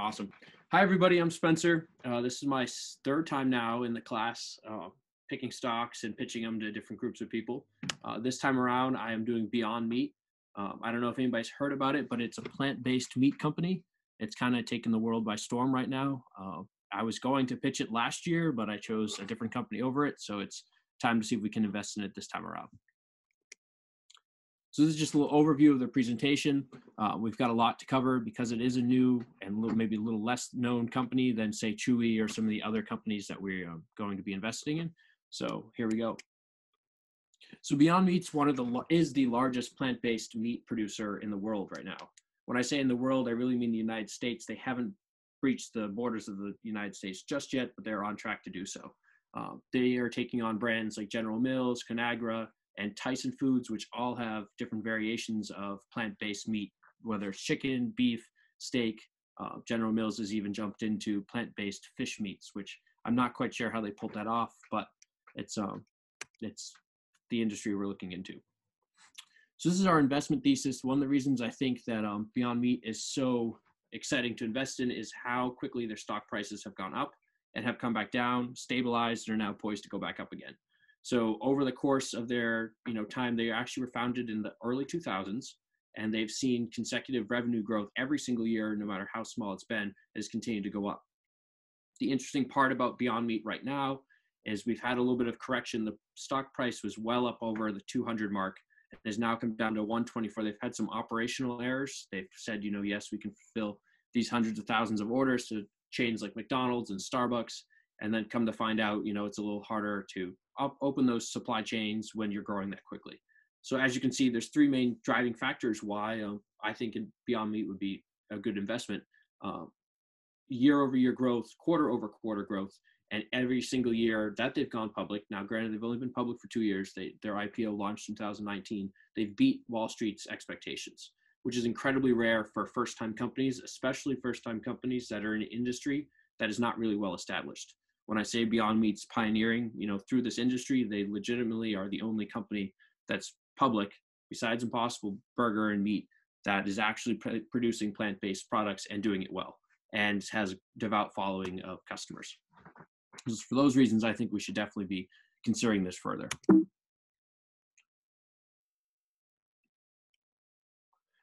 Awesome. Hi, everybody. I'm Spencer. Uh, this is my third time now in the class, uh, picking stocks and pitching them to different groups of people. Uh, this time around, I am doing Beyond Meat. Um, I don't know if anybody's heard about it, but it's a plant based meat company. It's kind of taken the world by storm right now. Uh, I was going to pitch it last year, but I chose a different company over it. So it's time to see if we can invest in it this time around. So this is just a little overview of the presentation. Uh, we've got a lot to cover because it is a new and little, maybe a little less known company than say Chewy or some of the other companies that we're going to be investing in. So here we go. So Beyond Meat's one of the is the largest plant-based meat producer in the world right now. When I say in the world, I really mean the United States. They haven't breached the borders of the United States just yet, but they're on track to do so. Uh, they are taking on brands like General Mills, Conagra, and Tyson Foods, which all have different variations of plant-based meat, whether it's chicken, beef, steak. Uh, General Mills has even jumped into plant-based fish meats, which I'm not quite sure how they pulled that off, but it's um, it's the industry we're looking into. So this is our investment thesis. One of the reasons I think that um, Beyond Meat is so exciting to invest in is how quickly their stock prices have gone up and have come back down, stabilized, and are now poised to go back up again. So over the course of their you know time, they actually were founded in the early 2000s, and they've seen consecutive revenue growth every single year, no matter how small it's been, has continued to go up. The interesting part about Beyond Meat right now is we've had a little bit of correction. The stock price was well up over the 200 mark. It has now come down to 124. They've had some operational errors. They've said, you know, yes, we can fulfill these hundreds of thousands of orders to chains like McDonald's and Starbucks, and then come to find out, you know, it's a little harder to up, open those supply chains when you're growing that quickly. So as you can see, there's three main driving factors why um, I think Beyond Meat would be a good investment. Year over year growth, quarter over quarter growth, and every single year that they've gone public. Now, granted, they've only been public for two years. They, their IPO launched in 2019. They've beat Wall Street's expectations, which is incredibly rare for first-time companies, especially first-time companies that are in an industry that is not really well established when I say Beyond Meat's pioneering, you know, through this industry, they legitimately are the only company that's public besides Impossible Burger and Meat that is actually pr- producing plant-based products and doing it well and has a devout following of customers. Just for those reasons, I think we should definitely be considering this further.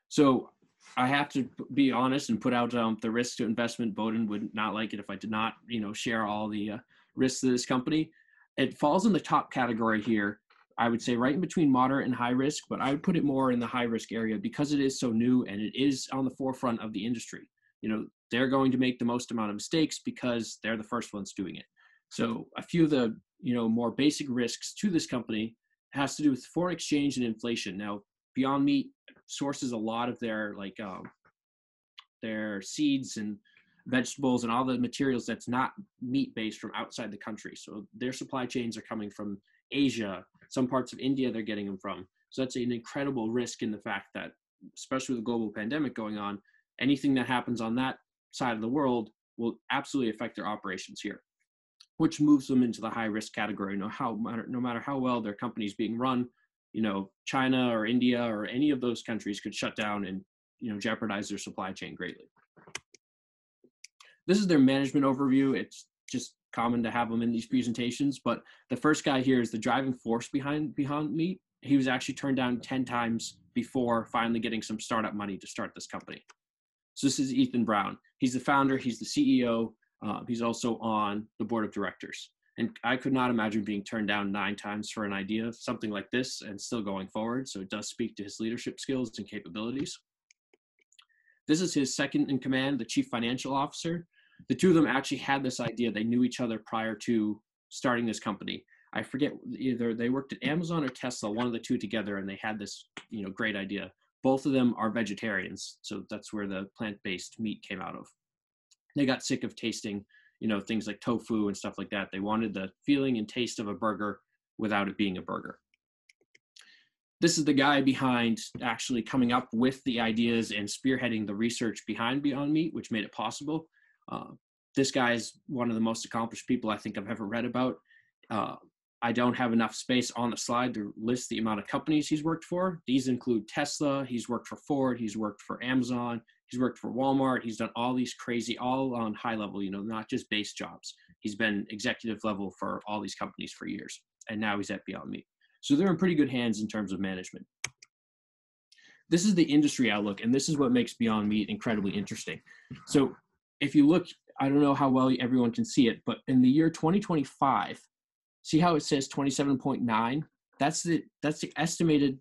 So I have to be honest and put out um, the risk to investment. Bowden would not like it if I did not, you know, share all the uh, risks of this company. It falls in the top category here. I would say right in between moderate and high risk, but I would put it more in the high risk area because it is so new and it is on the forefront of the industry. You know, they're going to make the most amount of mistakes because they're the first ones doing it. So a few of the, you know, more basic risks to this company has to do with foreign exchange and inflation. Now, Beyond Meat sources a lot of their like um, their seeds and vegetables and all the materials that's not meat based from outside the country. So their supply chains are coming from Asia, some parts of India they're getting them from. So that's an incredible risk in the fact that, especially with the global pandemic going on, anything that happens on that side of the world will absolutely affect their operations here, which moves them into the high risk category. No, how no matter how well their company is being run, you know China or India or any of those countries could shut down and you know jeopardize their supply chain greatly. This is their management overview. It's just common to have them in these presentations, but the first guy here is the driving force behind Beyond Meat. He was actually turned down 10 times before finally getting some startup money to start this company. So this is Ethan Brown. He's the founder, he's the CEO, uh, he's also on the board of directors. And I could not imagine being turned down nine times for an idea, of something like this, and still going forward. So it does speak to his leadership skills and capabilities. This is his second in command, the chief financial officer. The two of them actually had this idea. They knew each other prior to starting this company. I forget either they worked at Amazon or Tesla, one of the two together, and they had this, you know, great idea. Both of them are vegetarians, so that's where the plant-based meat came out of. They got sick of tasting you know things like tofu and stuff like that. They wanted the feeling and taste of a burger without it being a burger. This is the guy behind actually coming up with the ideas and spearheading the research behind beyond meat which made it possible. Uh, this guy is one of the most accomplished people i think i've ever read about. Uh, i don't have enough space on the slide to list the amount of companies he's worked for. These include tesla he's worked for ford he's worked for amazon He's worked for Walmart. He's done all these crazy, all on high level, you know, not just base jobs. He's been executive level for all these companies for years. And now he's at Beyond Meat. So they're in pretty good hands in terms of management. This is the industry outlook, and this is what makes Beyond Meat incredibly interesting. So if you look, I don't know how well everyone can see it, but in the year 2025, see how it says 27.9? That's the that's the estimated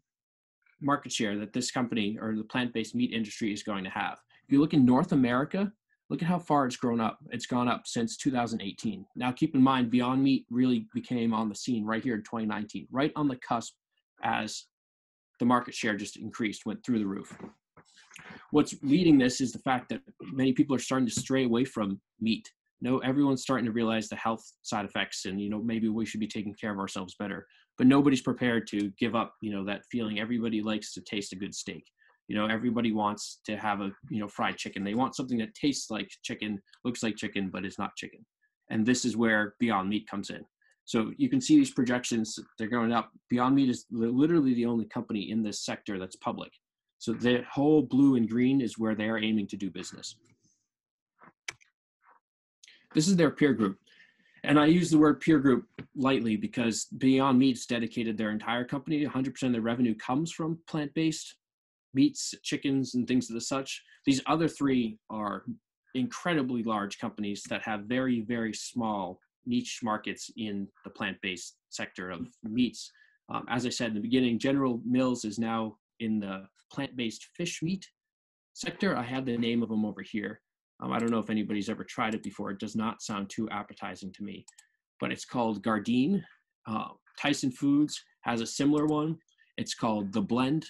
market share that this company or the plant-based meat industry is going to have. If you look in North America, look at how far it's grown up. It's gone up since 2018. Now keep in mind Beyond Meat really became on the scene right here in 2019, right on the cusp as the market share just increased, went through the roof. What's leading this is the fact that many people are starting to stray away from meat. No, everyone's starting to realize the health side effects and you know maybe we should be taking care of ourselves better but nobody's prepared to give up you know that feeling. Everybody likes to taste a good steak. You know everybody wants to have a you know fried chicken. They want something that tastes like chicken looks like chicken but is not chicken. And this is where beyond meat comes in. So you can see these projections. They're going up. Beyond meat is literally the only company in this sector that's public. So the whole blue and green is where they're aiming to do business. This is their peer group and I use the word peer group lightly because Beyond Meat's dedicated their entire company. 100% of their revenue comes from plant based meats, chickens, and things of the such. These other three are incredibly large companies that have very, very small niche markets in the plant based sector of meats. Um, as I said in the beginning, General Mills is now in the plant based fish meat sector. I have the name of them over here. Um, I don't know if anybody's ever tried it before. It does not sound too appetizing to me, but it's called Gardein. Uh, Tyson Foods has a similar one. It's called The Blend.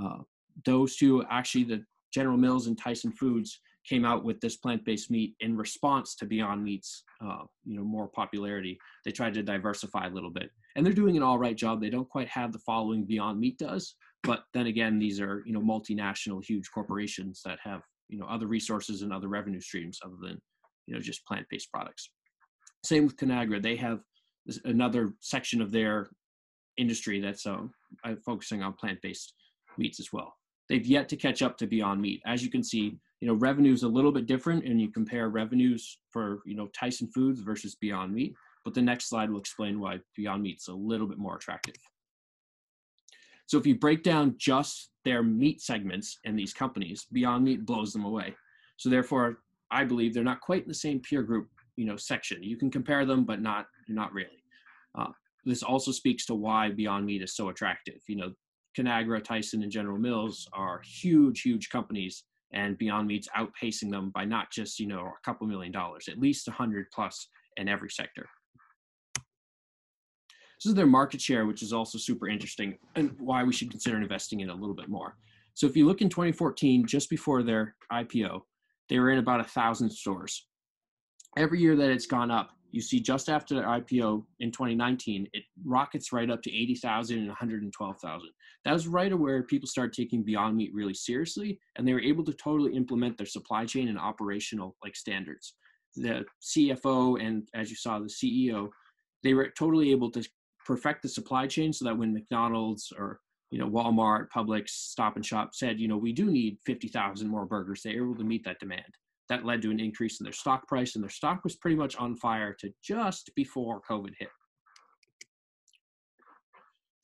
Uh, those two, actually, the General Mills and Tyson Foods came out with this plant-based meat in response to Beyond Meat's, uh, you know, more popularity. They tried to diversify a little bit, and they're doing an all right job. They don't quite have the following Beyond Meat does, but then again, these are you know multinational, huge corporations that have you know other resources and other revenue streams other than you know just plant-based products. Same with conagra. They have another section of their industry that's um, focusing on plant-based meats as well. They've yet to catch up to beyond meat. As you can see you know revenue is a little bit different and you compare revenues for you know tyson foods versus beyond meat but the next slide will explain why beyond meat's a little bit more attractive so if you break down just their meat segments in these companies, Beyond Meat blows them away. So therefore, I believe they're not quite in the same peer group, you know, section. You can compare them, but not not really. Uh, this also speaks to why Beyond Meat is so attractive. You know, Conagra, Tyson, and General Mills are huge, huge companies, and Beyond Meat's outpacing them by not just you know a couple million dollars, at least a hundred plus in every sector. This is their market share, which is also super interesting and why we should consider investing in a little bit more. So if you look in 2014, just before their IPO, they were in about a thousand stores. Every year that it's gone up, you see just after the IPO in 2019, it rockets right up to 80,000 and 112,000. That was right where people started taking Beyond Meat really seriously, and they were able to totally implement their supply chain and operational like standards. The CFO and as you saw, the CEO, they were totally able to perfect the supply chain so that when McDonald's or you know Walmart, Publix, Stop and Shop said, you know, we do need 50,000 more burgers, they were able to meet that demand. That led to an increase in their stock price, and their stock was pretty much on fire to just before COVID hit.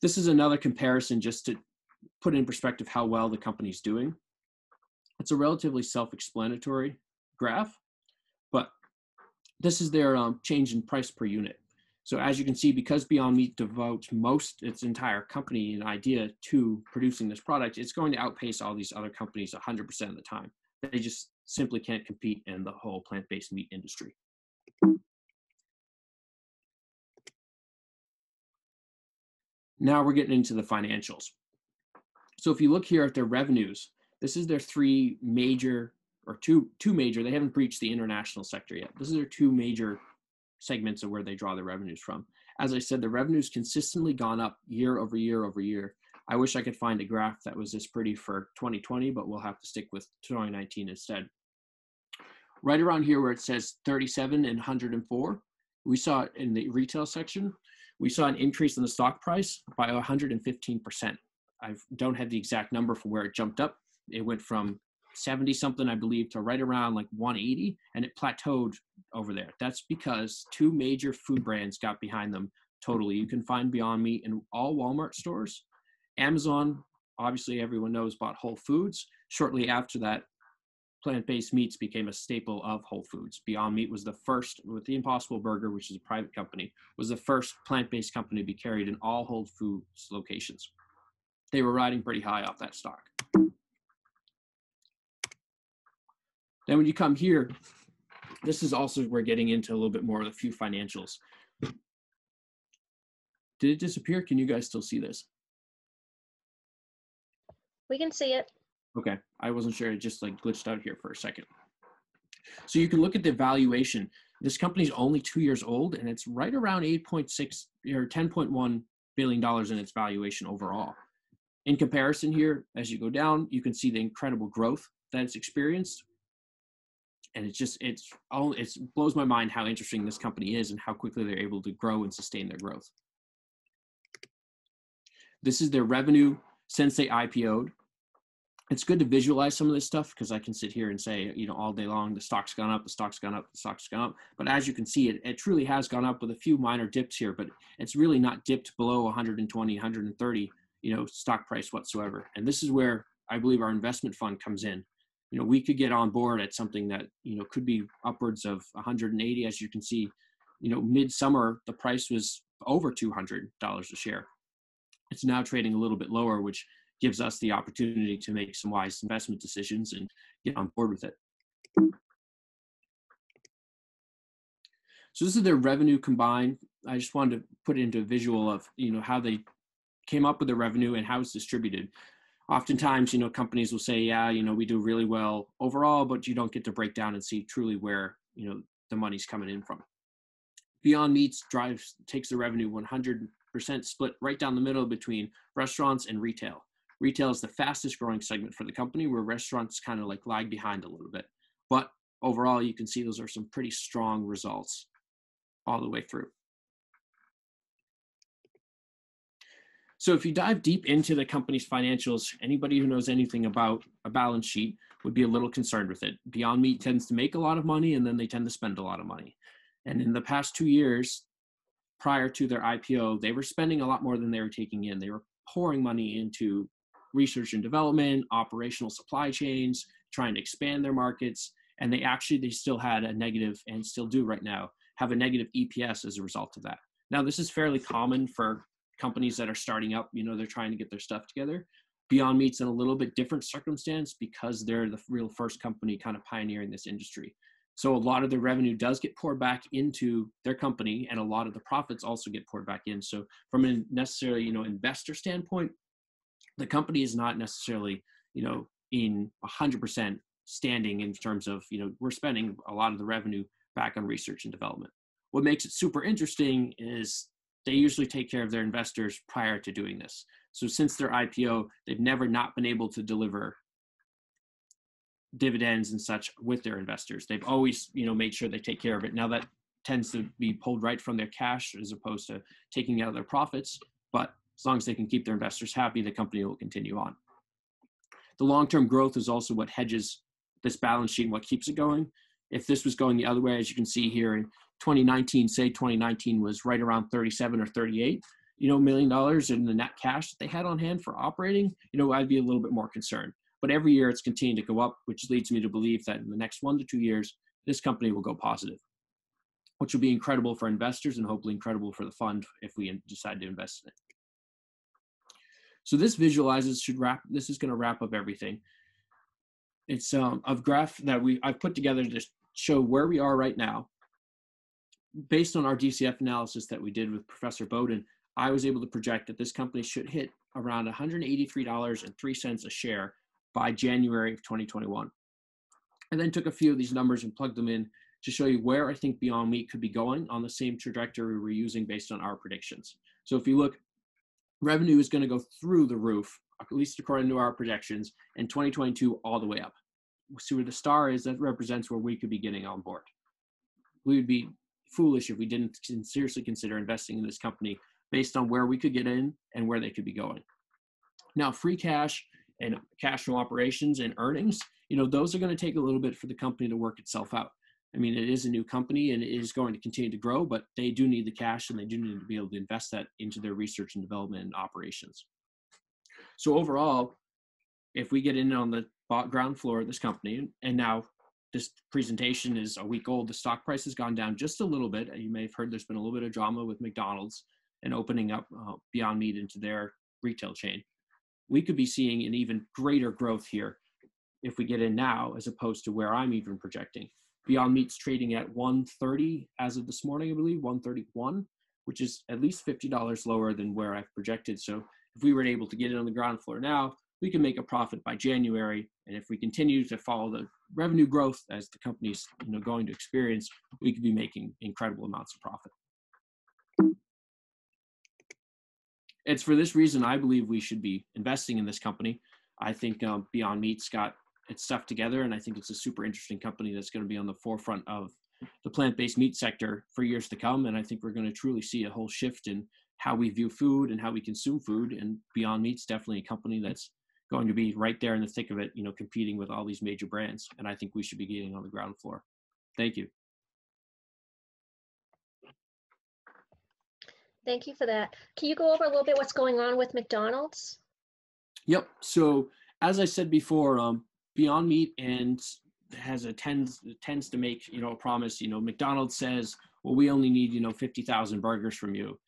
This is another comparison just to put in perspective how well the company's doing. It's a relatively self-explanatory graph, but this is their um, change in price per unit. So as you can see, because Beyond Meat devotes most its entire company and idea to producing this product, it's going to outpace all these other companies 100% of the time. They just simply can't compete in the whole plant-based meat industry. Now we're getting into the financials. So if you look here at their revenues, this is their three major or two two major. They haven't breached the international sector yet. This is their two major segments of where they draw their revenues from. As I said, the revenue's consistently gone up year over year over year. I wish I could find a graph that was this pretty for 2020, but we'll have to stick with 2019 instead. Right around here where it says 37 and 104, we saw in the retail section, we saw an increase in the stock price by 115%. I don't have the exact number for where it jumped up. It went from 70 something, I believe, to right around like 180, and it plateaued over there. That's because two major food brands got behind them totally. You can find Beyond Meat in all Walmart stores. Amazon, obviously, everyone knows, bought Whole Foods. Shortly after that, plant-based meats became a staple of Whole Foods. Beyond Meat was the first, with the Impossible Burger, which is a private company, was the first plant-based company to be carried in all Whole Foods locations. They were riding pretty high off that stock. Then when you come here, this is also we're getting into a little bit more of a few financials. Did it disappear? Can you guys still see this? We can see it. Okay, I wasn't sure. It just like glitched out here for a second. So you can look at the valuation. This company's only two years old, and it's right around 8.6 or 10.1 billion dollars in its valuation overall. In comparison, here as you go down, you can see the incredible growth that it's experienced, and it's just it's all it blows my mind how interesting this company is and how quickly they're able to grow and sustain their growth. This is their revenue since they IPO'd it's good to visualize some of this stuff because I can sit here and say, you know, all day long, the stock's gone up, the stock's gone up, the stock's gone up. But as you can see, it, it truly has gone up with a few minor dips here, but it's really not dipped below 120, 130, you know, stock price whatsoever. And this is where I believe our investment fund comes in. You know, we could get on board at something that, you know, could be upwards of 180. As you can see, you know, midsummer, the price was over $200 a share. It's now trading a little bit lower, which gives us the opportunity to make some wise investment decisions and get on board with it. So this is their revenue combined. I just wanted to put into a visual of you know how they came up with the revenue and how it's distributed. Oftentimes, you know, companies will say, yeah, you know, we do really well overall, but you don't get to break down and see truly where, you know, the money's coming in from. Beyond Meats drives takes the revenue 100% split right down the middle between restaurants and retail. Retail is the fastest growing segment for the company where restaurants kind of like lag behind a little bit. But overall you can see those are some pretty strong results all the way through so if you dive deep into the company's financials anybody who knows anything about a balance sheet would be a little concerned with it. Beyond meat tends to make a lot of money and then they tend to spend a lot of money. And in the past two years prior to their ipo they were spending a lot more than they were taking in. They were pouring money into research and development, operational supply chains, trying to expand their markets, and they actually they still had a negative and still do right now have a negative EPS as a result of that. Now this is fairly common for companies that are starting up, you know, they're trying to get their stuff together. Beyond Meat's in a little bit different circumstance because they're the real first company kind of pioneering this industry. So a lot of the revenue does get poured back into their company and a lot of the profits also get poured back in. So from a necessarily, you know, investor standpoint, the company is not necessarily you know in 100% standing in terms of you know we're spending a lot of the revenue back on research and development what makes it super interesting is they usually take care of their investors prior to doing this so since their ipo they've never not been able to deliver dividends and such with their investors they've always you know made sure they take care of it now that tends to be pulled right from their cash as opposed to taking out their profits but as long as they can keep their investors happy, the company will continue on. The long-term growth is also what hedges this balance sheet and what keeps it going. If this was going the other way, as you can see here in 2019, say 2019 was right around 37 or 38, you know, million dollars in the net cash that they had on hand for operating, you know, I'd be a little bit more concerned. But every year it's continued to go up, which leads me to believe that in the next one to two years, this company will go positive, which will be incredible for investors and hopefully incredible for the fund if we decide to invest in it. So this visualizes should wrap, this is gonna wrap up everything. It's um, a graph that we I've put together to show where we are right now. Based on our DCF analysis that we did with Professor Bowden, I was able to project that this company should hit around $183.03 a share by January of 2021. And then took a few of these numbers and plugged them in to show you where I think Beyond Meat could be going on the same trajectory we're using based on our predictions. So if you look revenue is going to go through the roof, at least according to our projections, in 2022 all the way up. See where the star is, that represents where we could be getting on board. We would be foolish if we didn't seriously consider investing in this company based on where we could get in and where they could be going. Now, free cash and cash from operations and earnings you know, those are going to take a little bit for the company to work itself out. I mean, it is a new company and it is going to continue to grow, but they do need the cash and they do need to be able to invest that into their research and development and operations. So overall, if we get in on the ground floor of this company, and now this presentation is a week old, the stock price has gone down just a little bit. You may have heard there's been a little bit of drama with McDonald's and opening up uh, Beyond Meat into their retail chain. We could be seeing an even greater growth here if we get in now, as opposed to where I'm even projecting. Beyond Meat's trading at 130 as of this morning, I believe, 131, which is at least $50 lower than where I've projected. So if we were able to get it on the ground floor now, we can make a profit by January. And if we continue to follow the revenue growth as the company's you know going to experience, we could be making incredible amounts of profit. It's for this reason I believe we should be investing in this company. I think um, Beyond Meat's got its stuff together, and I think it's a super interesting company that's going to be on the forefront of the plant-based meat sector for years to come. And I think we're going to truly see a whole shift in how we view food and how we consume food. And Beyond Meat's definitely a company that's going to be right there in the thick of it, you know, competing with all these major brands. And I think we should be getting on the ground floor. Thank you. Thank you for that. Can you go over a little bit what's going on with McDonald's? Yep. So as I said before, um, Beyond Meat and has a tends tends to make you know a promise. You know, McDonald's says, "Well, we only need you know fifty thousand burgers from you."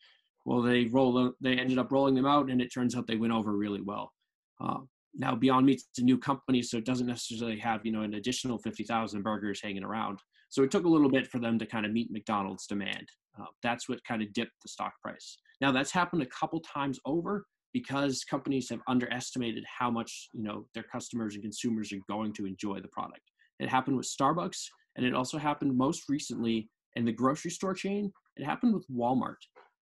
Well, they roll they ended up rolling them out, and it turns out they went over really well. Uh, now, Beyond Meat's a new company, so it doesn't necessarily have you know an additional fifty thousand burgers hanging around. So it took a little bit for them to kind of meet McDonald's demand. Uh, that's what kind of dipped the stock price. Now that's happened a couple times over, because companies have underestimated how much you know their customers and consumers are going to enjoy the product. It happened with Starbucks, and it also happened most recently in the grocery store chain. It happened with Walmart.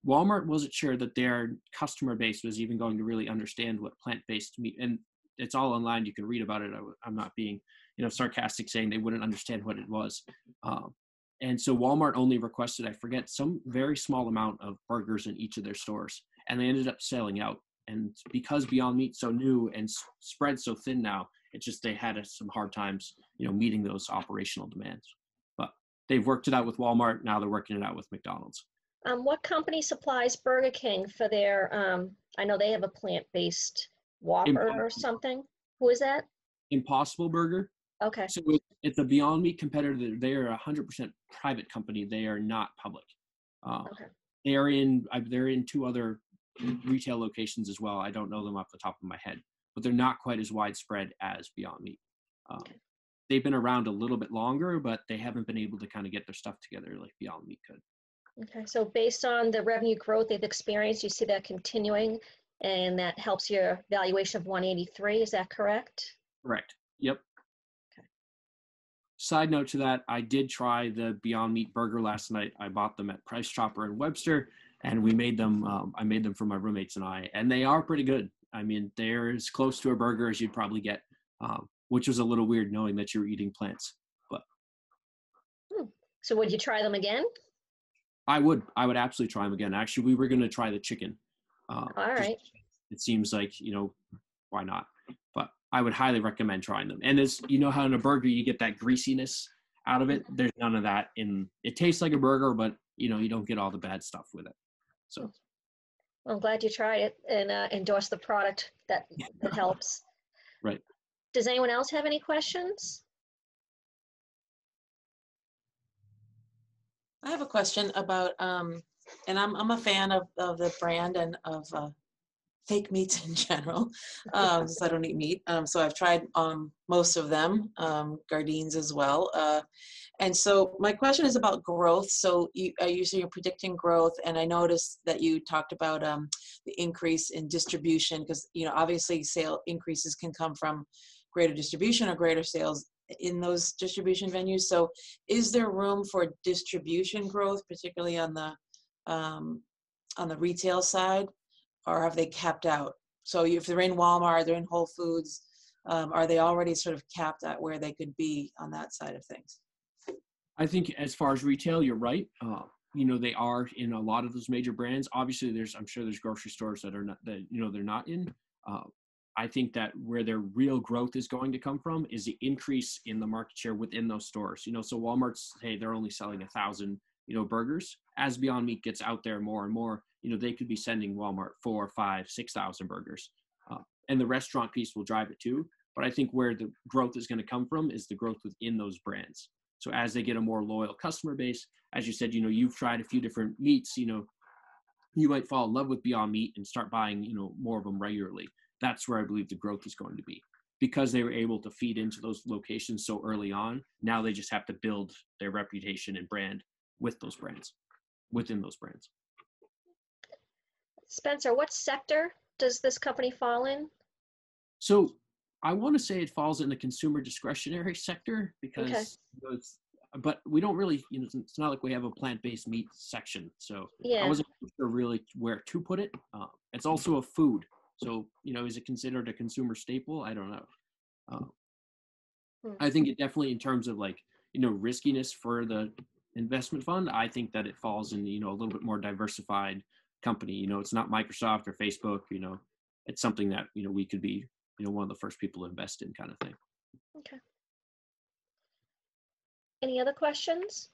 Walmart wasn't sure that their customer base was even going to really understand what plant-based meat and it's all online. You can read about it. I, am not being, you know, sarcastic saying they wouldn't understand what it was. Um, and so Walmart only requested, I forget, some very small amount of burgers in each of their stores, and they ended up selling out and because Beyond Meat's so new and spread so thin now, it's just they had some hard times, you know, meeting those operational demands. But they've worked it out with Walmart. Now they're working it out with McDonald's. Um, what company supplies Burger King for their? Um, I know they have a plant-based Whopper Impossible. or something. Who is that? Impossible Burger. Okay. So it's a Beyond Meat competitor. They are a hundred percent private company. They are not public. Uh, okay. They are in. They're in two other retail locations as well. I don't know them off the top of my head, but they're not quite as widespread as Beyond Meat. Um, they've been around a little bit longer, but they haven't been able to kind of get their stuff together like Beyond Meat could. Okay, so based on the revenue growth they've experienced, you see that continuing, and that helps your valuation of 183. Is that correct? Correct. Yep. Okay. Side note to that, I did try the Beyond Meat burger last night. I bought them at Price Chopper in Webster and we made them. Um, I made them for my roommates and I, and they are pretty good. I mean, they're as close to a burger as you'd probably get, um, which was a little weird knowing that you're eating plants. But hmm. so, would you try them again? I would. I would absolutely try them again. Actually, we were going to try the chicken. Uh, All right. It seems like you know why not, but I would highly recommend trying them. And as you know, how in a burger you get that greasiness out of it. There's none of that in. It tastes like a burger, but you know you don't get all the bad stuff with it. So well, I'm glad you tried it and uh, endorsed the product that, that helps. right. Does anyone else have any questions? I have a question about, um, and I'm, I'm a fan of, of the brand and of uh, fake meats in general, um, so I don't eat meat. Um, so I've tried um, most of them, um, Gardeins as well. Uh, and so my question is about growth. So you, uh, you you're predicting growth, and I noticed that you talked about um, the increase in distribution because you know obviously sale increases can come from greater distribution or greater sales in those distribution venues. So is there room for distribution growth, particularly on the um, on the retail side, or have they capped out? So if they're in Walmart, they're in Whole Foods, um, are they already sort of capped at where they could be on that side of things? I think as far as retail, you're right. Uh, you know, they are in a lot of those major brands. Obviously, there's I'm sure there's grocery stores that are not that you know they're not in. Uh, I think that where their real growth is going to come from is the increase in the market share within those stores. You know, so Walmart's hey, they're only selling a thousand, you know, burgers. As Beyond Meat gets out there more and more, you know, they could be sending Walmart four, five, six thousand burgers, uh, and the restaurant piece will drive it too. But I think where the growth is going to come from is the growth within those brands. So as they get a more loyal customer base, as you said, you know, you've tried a few different meats, you know, you might fall in love with Beyond Meat and start buying, you know, more of them regularly that's where I believe the growth is going to be. Because they were able to feed into those locations so early on, now they just have to build their reputation and brand with those brands, within those brands. Spencer, what sector does this company fall in? So I want to say it falls in the consumer discretionary sector because Okay. you know, but we don't really, you know, it's- it's not like we have a plant-based meat section. So yeah. I wasn't sure really where to put it. Uh, it's also a food. So, you know, is it considered a consumer staple? I don't know. Uh, Hmm. I think it definitely, in terms of like, you know, riskiness for the investment fund, I think that it falls in, you know, a little bit more diversified company. You know, it's not Microsoft or Facebook, you know, it's something that, you know, we could be, you know, one of the first people to invest in kind of thing. Okay. Any other questions?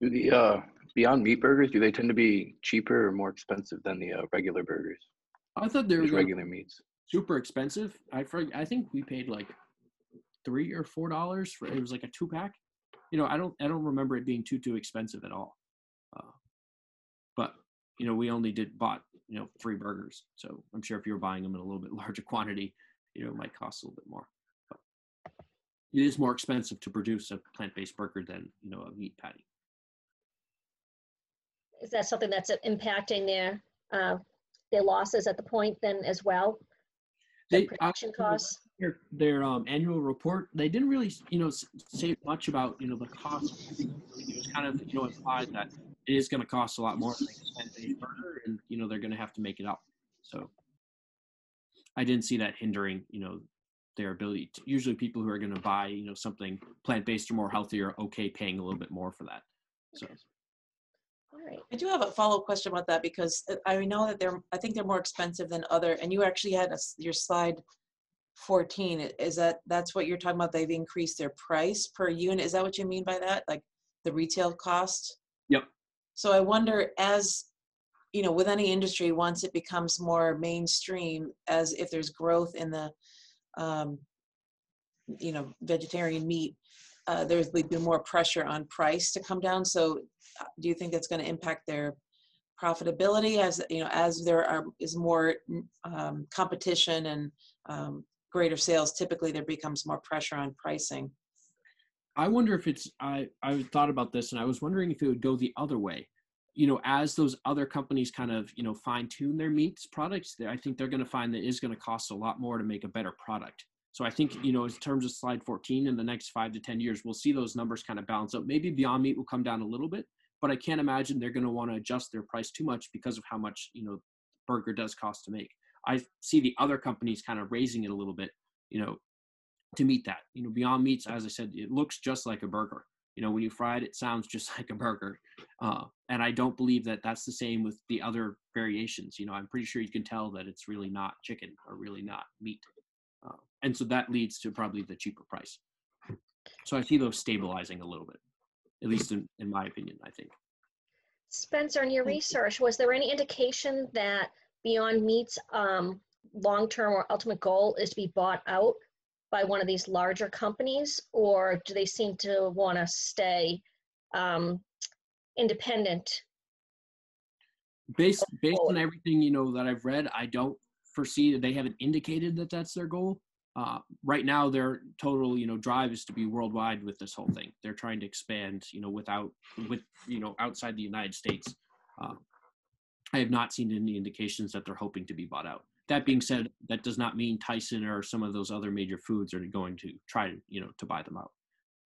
Do the uh, Beyond Meat burgers, do they tend to be cheaper or more expensive than the uh, regular burgers? I thought they were Just regular meats. super expensive. I for, I think we paid like three or four dollars for it was like a two pack. You know, I don't I don't remember it being too too expensive at all. Uh, but you know, we only did bought you know three burgers, so I'm sure if you were buying them in a little bit larger quantity, you know, it might cost a little bit more. But it is more expensive to produce a plant based burger than you know a meat patty. Is that something that's impacting their, uh, their losses at the point then as well? The They- production costs? Their their um, annual report, they didn't really, you know, say much about you know the cost. It was kind of you know implied that it is going to cost a lot more make a plant-based and you know they're going to have to make it up. So I didn't see that hindering you know their ability. To, usually, people who are going to buy you know something plant-based or more healthy are okay paying a little bit more for that. So All right, I do have a follow-up question about that because uh, I know that they're, I think they're more expensive than other, and you actually had a your slide 14. Is that, that's what you're talking about? They've increased their price per unit? Is that what you mean by that? Like the retail cost? Yep. So I wonder as, you know, with any industry, once it becomes more mainstream, as if there's growth in the, um, you know, vegetarian meat, uh, there's be more pressure on price to come down. So uh, do you think that's going to impact their profitability as you know as there are is more mm, um, competition and um, greater sales typically there becomes more pressure on pricing I wonder if it's I I thought about this and I was wondering if it would go the other way. You know, as those other companies kind of you know fine tune their meats products, I think they're going to find that is going to cost a lot more to make a better product. So I think you know, in terms of slide 14, in the next five to ten years, we'll see those numbers kind of balance out. Maybe Beyond Meat will come down a little bit, but I can't imagine they're going to want to adjust their price too much because of how much you know burger does cost to make. I see the other companies kind of raising it a little bit, you know, to meet that. You know, Beyond Meats, as I said, it looks just like a burger. You know, when you fry it, it sounds just like a burger. Uh, and I don't believe that that's the same with the other variations. You know, I'm pretty sure you can tell that it's really not chicken or really not meat. Uh, and so that leads to probably the cheaper price. So I see those stabilizing a little bit, at least in, in my opinion, I think. Spencer, in your research, was there any indication that Beyond Meat's um, long-term or ultimate goal is to be bought out by one of these larger companies? Or do they seem to want to stay um, independent? based based on everything you know that I've read, I don't foresee that they haven't indicated that that's their goal. Uh, right now, their total you know drive is to be worldwide with this whole thing. They're trying to expand you know without with you know outside the United States. Uh, I have not seen any indications that they're hoping to be bought out. That being said, that does not mean Tyson or some of those other major foods are going to try to you know to buy them out.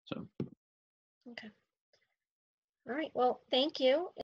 So Okay. All right, well, thank you.